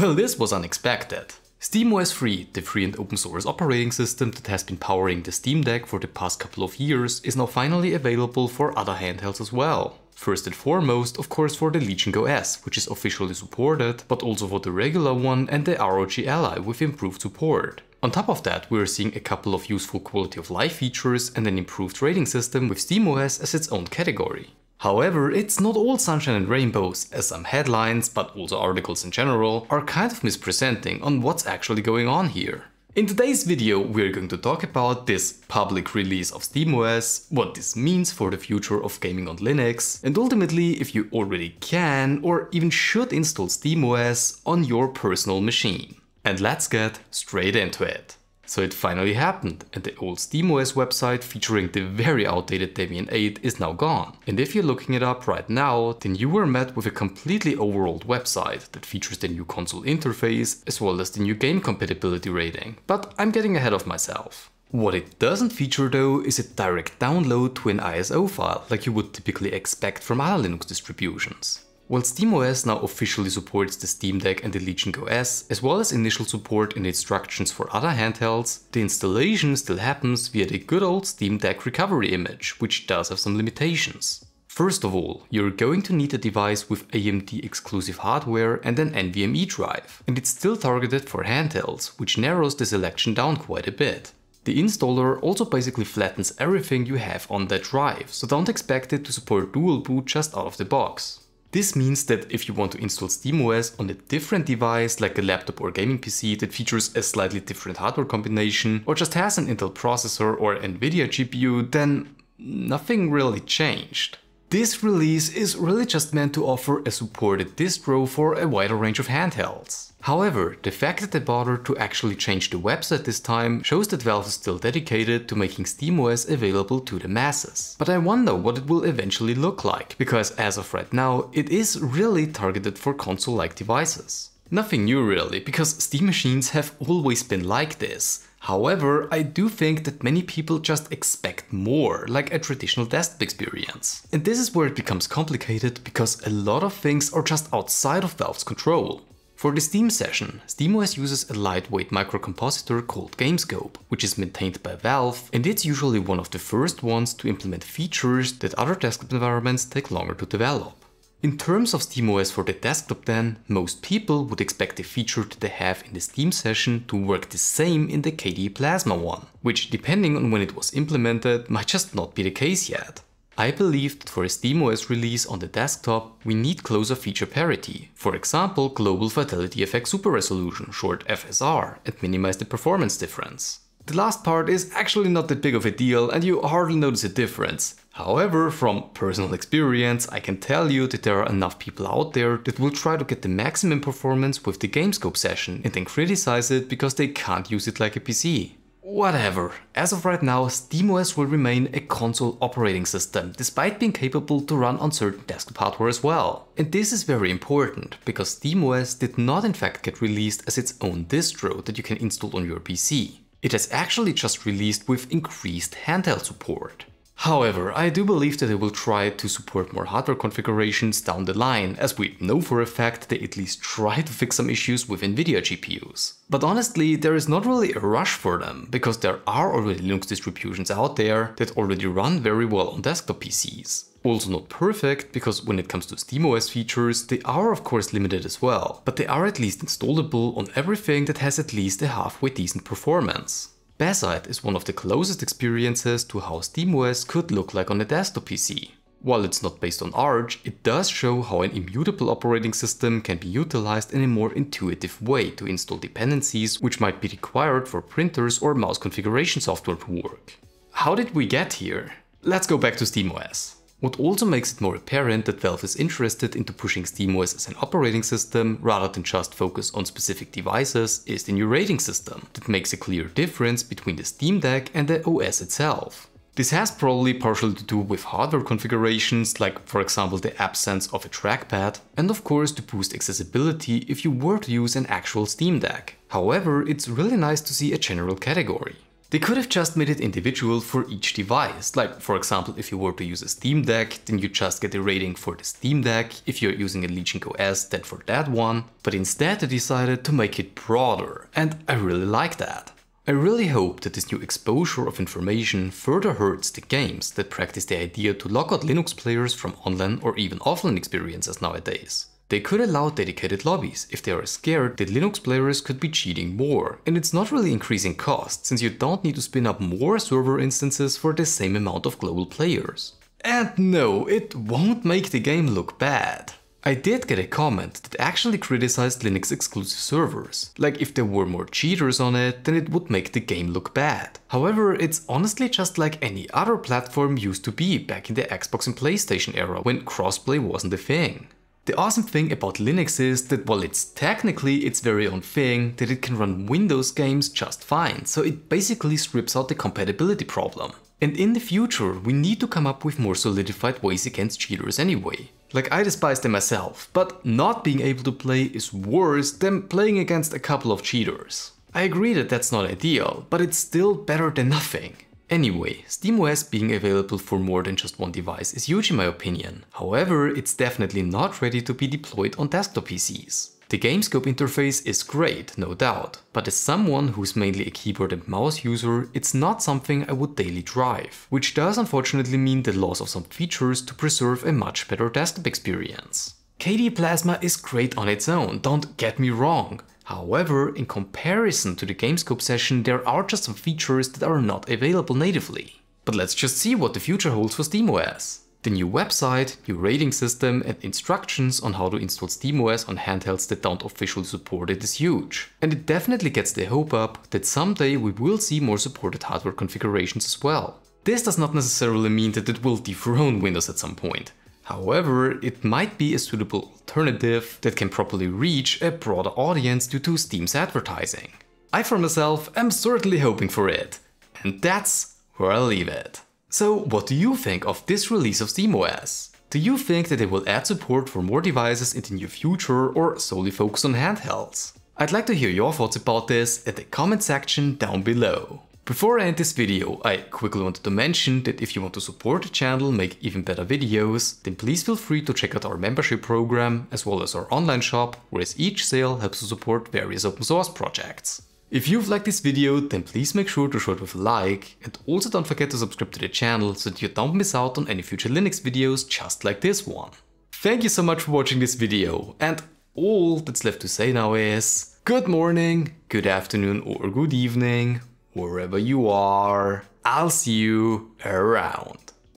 Well, this was unexpected. SteamOS 3, the free and open source operating system that has been powering the Steam Deck for the past couple of years, is now finally available for other handhelds as well. First and foremost, of course, for the Legion Go S, which is officially supported, but also for the regular one and the ROG Ally with improved support. On top of that, we're seeing a couple of useful quality of life features and an improved rating system with SteamOS as its own category. However, it's not all sunshine and rainbows, as some headlines, but also articles in general, are kind of mispresenting on what's actually going on here. In today's video we're going to talk about this public release of SteamOS, what this means for the future of gaming on Linux, and ultimately if you already can or even should install SteamOS on your personal machine. And let's get straight into it. So it finally happened, and the old SteamOS website featuring the very outdated Debian 8 is now gone. And if you're looking it up right now, then you were met with a completely overhauled website that features the new console interface as well as the new game compatibility rating. But I'm getting ahead of myself. What it doesn't feature though is a direct download to an ISO file like you would typically expect from other Linux distributions. While SteamOS now officially supports the Steam Deck and the Legion Go S, as well as initial support in instructions for other handhelds, the installation still happens via the good old Steam Deck recovery image, which does have some limitations. First of all, you're going to need a device with AMD exclusive hardware and an NVMe drive, and it's still targeted for handhelds, which narrows the selection down quite a bit. The installer also basically flattens everything you have on that drive, so don't expect it to support dual boot just out of the box. This means that if you want to install SteamOS on a different device like a laptop or gaming PC that features a slightly different hardware combination or just has an Intel processor or Nvidia GPU, then nothing really changed. This release is really just meant to offer a supported distro for a wider range of handhelds. However, the fact that they bothered to actually change the website this time shows that Valve is still dedicated to making SteamOS available to the masses. But I wonder what it will eventually look like, because as of right now, it is really targeted for console-like devices. Nothing new really, because Steam machines have always been like this. However, I do think that many people just expect more, like a traditional desktop experience. And this is where it becomes complicated because a lot of things are just outside of Valve's control. For the Steam session, SteamOS uses a lightweight microcompositor called GameScope, which is maintained by Valve, and it's usually one of the first ones to implement features that other desktop environments take longer to develop. In terms of SteamOS for the desktop then, most people would expect the feature that they have in the Steam session to work the same in the KDE Plasma one, which depending on when it was implemented might just not be the case yet. I believe that for a SteamOS release on the desktop, we need closer feature parity, for example Global FidelityFX Super Resolution, short FSR, and minimize the performance difference. The last part is actually not that big of a deal and you hardly notice a difference. However, from personal experience, I can tell you that there are enough people out there that will try to get the maximum performance with the Gamescope session and then criticize it because they can't use it like a PC. Whatever, as of right now, SteamOS will remain a console operating system, despite being capable to run on certain desktop hardware as well. And this is very important, because SteamOS did not in fact get released as its own distro that you can install on your PC. It has actually just released with increased handheld support. However, I do believe that they will try to support more hardware configurations down the line, as we know for a fact they at least try to fix some issues with Nvidia GPUs. But honestly, there is not really a rush for them, because there are already Linux distributions out there that already run very well on desktop PCs. Also not perfect, because when it comes to SteamOS features, they are of course limited as well, but they are at least installable on everything that has at least a halfway decent performance. Bazzite is one of the closest experiences to how SteamOS could look like on a desktop PC. While it's not based on Arch, it does show how an immutable operating system can be utilized in a more intuitive way to install dependencies which might be required for printers or mouse configuration software to work. How did we get here? Let's go back to SteamOS. What also makes it more apparent that Valve is interested into pushing SteamOS as an operating system rather than just focus on specific devices is the new rating system that makes a clear difference between the Steam Deck and the OS itself. This has probably partially to do with hardware configurations, like for example the absence of a trackpad, and of course to boost accessibility if you were to use an actual Steam Deck. However, it's really nice to see a general category. They could have just made it individual for each device, like for example if you were to use a Steam Deck, then you just get a rating for the Steam Deck, if you're using a Legion Go S then for that one, but instead they decided to make it broader, and I really like that. I really hope that this new exposure of information further hurts the games that practice the idea to lock out Linux players from online or even offline experiences nowadays. They could allow dedicated lobbies if they are scared that Linux players could be cheating more, and it's not really increasing costs since you don't need to spin up more server instances for the same amount of global players. And no, it won't make the game look bad. I did get a comment that actually criticized Linux exclusive servers, like if there were more cheaters on it, then it would make the game look bad. However, it's honestly just like any other platform used to be back in the Xbox and PlayStation era when crossplay wasn't a thing. The awesome thing about Linux is that while it's technically its very own thing, that it can run Windows games just fine, so it basically strips out the compatibility problem. And in the future, we need to come up with more solidified ways against cheaters anyway. Like I despise them myself, but not being able to play is worse than playing against a couple of cheaters. I agree that that's not ideal, but it's still better than nothing. Anyway, SteamOS being available for more than just one device is huge in my opinion. However, it's definitely not ready to be deployed on desktop PCs. The GameScope interface is great, no doubt, but as someone who's mainly a keyboard and mouse user, it's not something I would daily drive, which does unfortunately mean the loss of some features to preserve a much better desktop experience. KDE Plasma is great on its own, don't get me wrong, However, in comparison to the Gamescope session, there are just some features that are not available natively. But let's just see what the future holds for SteamOS. The new website, new rating system and instructions on how to install SteamOS on handhelds that don't officially support it is huge. And it definitely gets the hope up that someday we will see more supported hardware configurations as well. This does not necessarily mean that it will dethrone Windows at some point. However, it might be a suitable alternative that can properly reach a broader audience due to Steam's advertising. I for myself am certainly hoping for it. And that's where I'll leave it. So what do you think of this release of SteamOS? Do you think that they will add support for more devices in the near future or solely focus on handhelds? I'd like to hear your thoughts about this in the comment section down below. Before I end this video, I quickly wanted to mention that if you want to support the channel, make even better videos, then please feel free to check out our membership program, as well as our online shop, whereas each sale helps to support various open source projects. If you've liked this video, then please make sure to show it with a like, and also don't forget to subscribe to the channel so that you don't miss out on any future Linux videos just like this one. Thank you so much for watching this video, and all that's left to say now is good morning, good afternoon or good evening, wherever you are. I'll see you around.